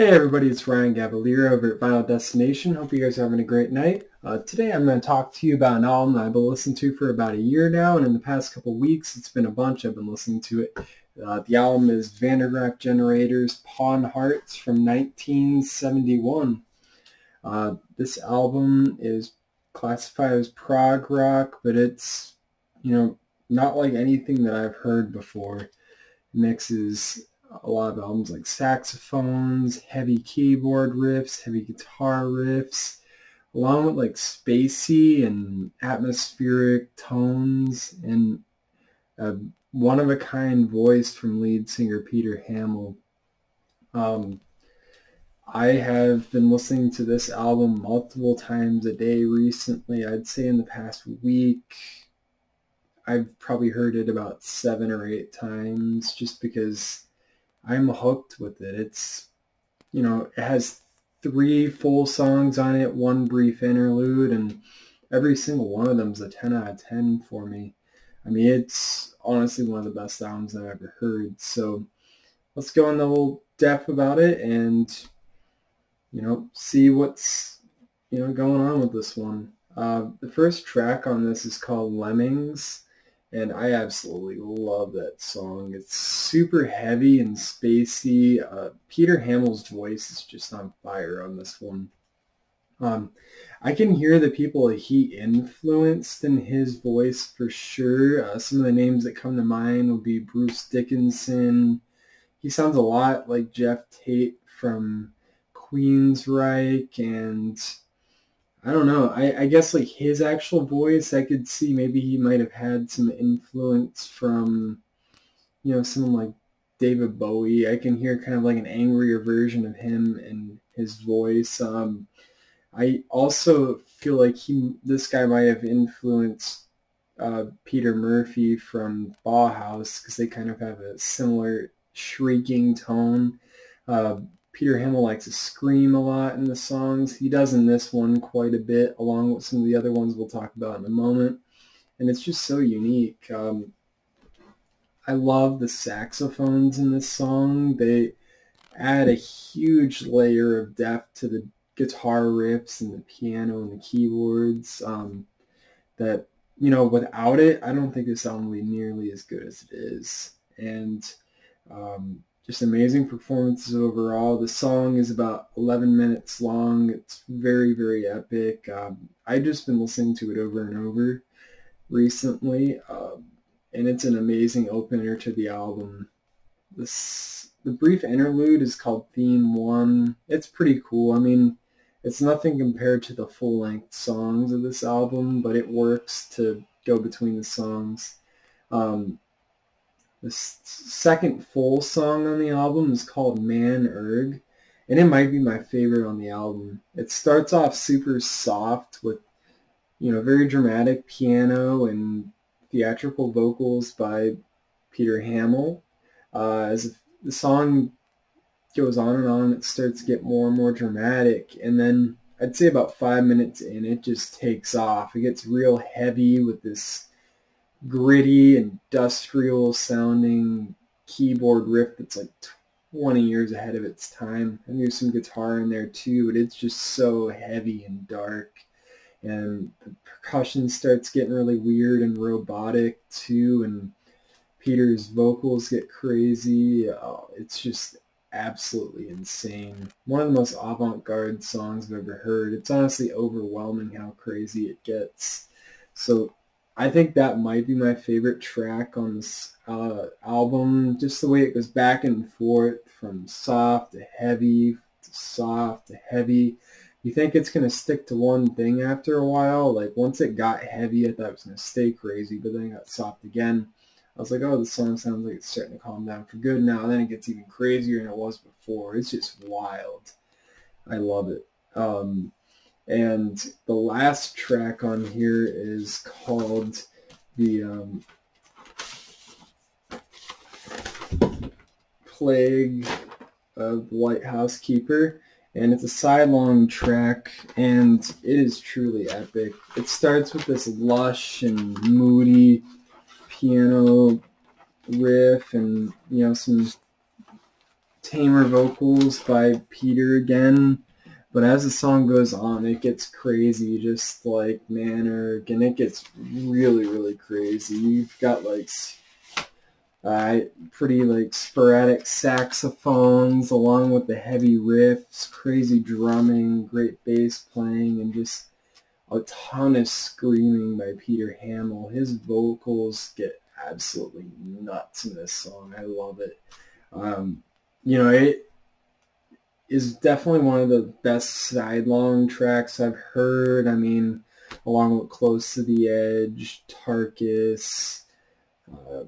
Hey everybody, it's Ryan Gavalier over at Vinyl Destination. Hope you guys are having a great night. Uh, today I'm going to talk to you about an album that I've been listening to for about a year now, and in the past couple weeks it's been a bunch I've been listening to it. Uh, the album is Van der Graaf Generator's Pawn Hearts from 1971. Uh, this album is classified as prog rock, but it's, you know, not like anything that I've heard before. It mixes a lot of albums like saxophones, heavy keyboard riffs, heavy guitar riffs, along with like spacey and atmospheric tones and a one-of-a-kind voice from lead singer Peter Hammill. Um, I have been listening to this album multiple times a day recently. I'd say in the past week, I've probably heard it about seven or eight times just because I'm hooked with it. It's, you know, it has three full songs on it, one brief interlude, and every single one of them is a 10 out of 10 for me. I mean, it's honestly one of the best albums I've ever heard. So let's go in the whole depth about it and, you know, see what's, you know, going on with this one. Uh, the first track on this is called Lemmings and I absolutely love that song. It's super heavy and spacey. Uh, Peter Hammill's voice is just on fire on this one. Um, I can hear the people he influenced in his voice for sure. Uh, some of the names that come to mind would be Bruce Dickinson. He sounds a lot like Geoff Tate from Queensryche and I don't know. I, I guess like his actual voice, I could see maybe he might have had some influence from, you know, someone like David Bowie. I can hear kind of like an angrier version of him and his voice. Um, I also feel like he, this guy might have influenced uh, Peter Murphy from Bauhaus because they kind of have a similar shrieking tone. Uh, Peter Hammill likes to scream a lot in the songs. He does in this one quite a bit, along with some of the other ones we'll talk about in a moment. And it's just so unique. Um, I love the saxophones in this song. They add a huge layer of depth to the guitar riffs and the piano and the keyboards um, that, you know, without it, I don't think this album would be nearly as good as it is. And um, just amazing performances overall. The song is about 11 minutes long. It's very, very epic. Um, I've just been listening to it over and over recently, um, and it's an amazing opener to the album. This, the brief interlude is called Theme 1. It's pretty cool. I mean, it's nothing compared to the full-length songs of this album, but it works to go between the songs. Um, the second full song on the album is called Man Erg, and it might be my favorite on the album. It starts off super soft with, you know, very dramatic piano and theatrical vocals by Peter Hammill. Uh, as the song goes on and on, it starts to get more and more dramatic, and then I'd say about five minutes in, it just takes off. It gets real heavy with this gritty, industrial sounding keyboard riff that's like 20 years ahead of its time. And there's some guitar in there too, but it's just so heavy and dark. And the percussion starts getting really weird and robotic too, and Peter's vocals get crazy. Oh, it's just absolutely insane. One of the most avant-garde songs I've ever heard. It's honestly overwhelming how crazy it gets. So I think that might be my favorite track on this uh, album. Just the way it goes back and forth from soft to heavy to soft to heavy. You think it's going to stick to one thing after a while. Like once it got heavy, I thought it was going to stay crazy, but then it got soft again. I was like, oh, the song sounds like it's starting to calm down for good now. And then it gets even crazier than it was before. It's just wild. I love it. Um, and the last track on here is called the um, Plague of Lighthouse Keeper. And it's a sidelong track, and it is truly epic. It starts with this lush and moody piano riff and, you know, some tamer vocals by Peter again. But as the song goes on, it gets crazy, just like Man Erg, and it gets really, really crazy. You've got like uh, pretty like sporadic saxophones along with the heavy riffs, crazy drumming, great bass playing, and just a ton of screaming by Peter Hammill. His vocals get absolutely nuts in this song. I love it. Um, you know, it is definitely one of the best sidelong tracks I've heard. I mean, along with Close to the Edge, Tarkus, uh,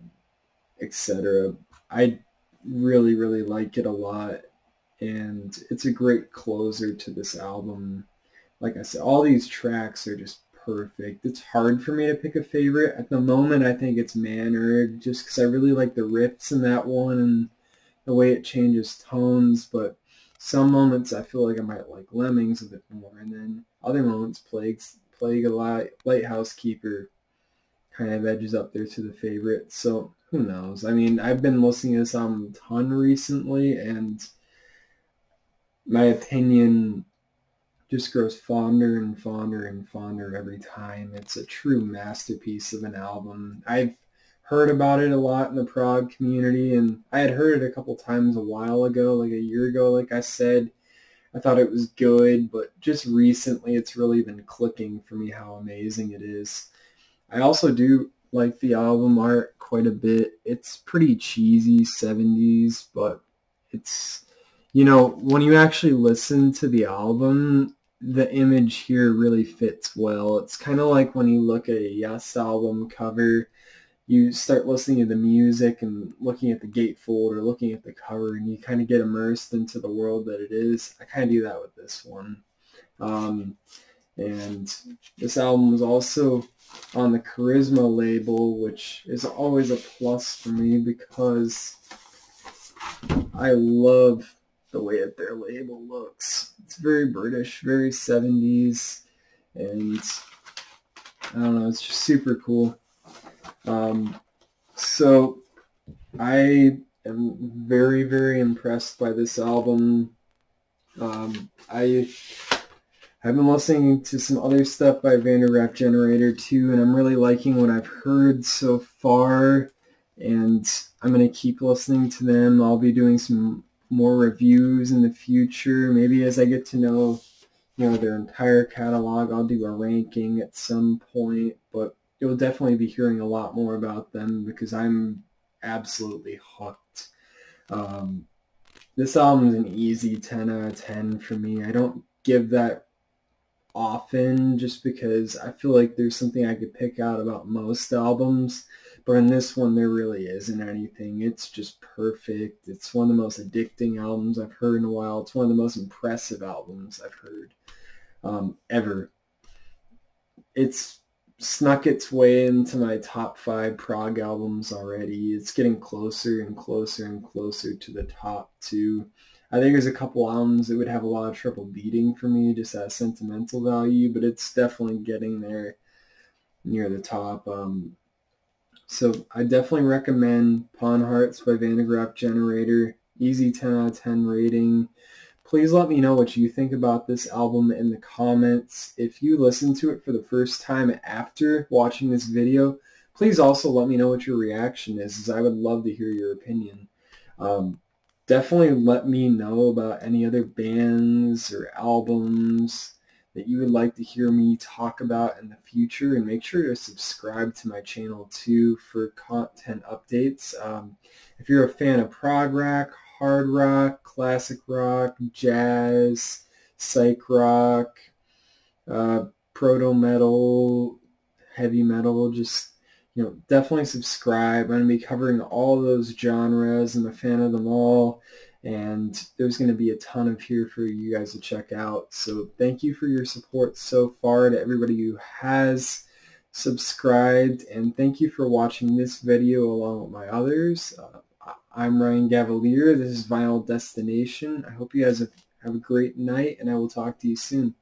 etc. I really, really like it a lot, and it's a great closer to this album. Like I said, all these tracks are just perfect. It's hard for me to pick a favorite. At the moment, I think it's Man Erg, just because I really like the riffs in that one and the way it changes tones, but some moments I feel like I might like Lemmings a bit more, and then other moments Plague's Plague a Light, Lighthouse Keeper kind of edges up there to the favorite. So who knows? I mean, I've been listening to this album a ton recently, and my opinion just grows fonder and fonder and fonder every time. It's a true masterpiece of an album. I've heard about it a lot in the prog community, and I had heard it a couple times a while ago, like a year ago, like I said. I thought it was good, but just recently it's really been clicking for me how amazing it is. I also do like the album art quite a bit. It's pretty cheesy 70s, but it's, you know, when you actually listen to the album, the image here really fits well. It's kind of like when you look at a Yes album cover, you start listening to the music and looking at the gatefold or looking at the cover and you kind of get immersed into the world that it is. I kind of do that with this one. Um, and this album was also on the Charisma label, which is always a plus for me because I love the way that their label looks. It's very British, very 70s, and I don't know, it's just super cool. Um, so I am very, very impressed by this album. Um, I I've been listening to some other stuff by Van der Graaf Generator too, and I'm really liking what I've heard so far, and I'm going to keep listening to them. I'll be doing some more reviews in the future. Maybe as I get to know, you know, their entire catalog, I'll do a ranking at some point, but you'll definitely be hearing a lot more about them because I'm absolutely hooked. Um, this album is an easy 10 out of 10 for me. I don't give that often just because I feel like there's something I could pick out about most albums. But in this one, there really isn't anything. It's just perfect. It's one of the most addicting albums I've heard in a while. It's one of the most impressive albums I've heard um, ever. It's snuck its way into my top five prog albums already. It's getting closer and closer and closer to the top two. I think there's a couple albums that would have a lot of trouble beating for me just as sentimental value, but it's definitely getting there near the top. Um, so I definitely recommend Pawn Hearts by Van der Graaf Generator. Easy 10 out of 10 rating. Please let me know what you think about this album in the comments. If you listen to it for the first time after watching this video, please also let me know what your reaction is, as I would love to hear your opinion. Um, definitely let me know about any other bands or albums that you would like to hear me talk about in the future and make sure to subscribe to my channel too for content updates. Um, if you're a fan of prog rock, hard rock, classic rock, jazz, psych rock, uh, proto metal, heavy metal, just you know, definitely subscribe. I'm going to be covering all those genres. I'm a fan of them all. And there's going to be a ton of here for you guys to check out. So thank you for your support so far to everybody who has subscribed. And thank you for watching this video along with my others. Uh, I'm Ryan Gavalier. This is Vinyl Destination. I hope you guys have, have a great night, and I will talk to you soon.